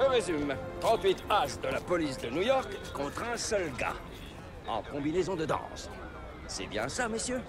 Je résume. 38 as de la police de New York contre un seul gars. En combinaison de danse. C'est bien ça, messieurs?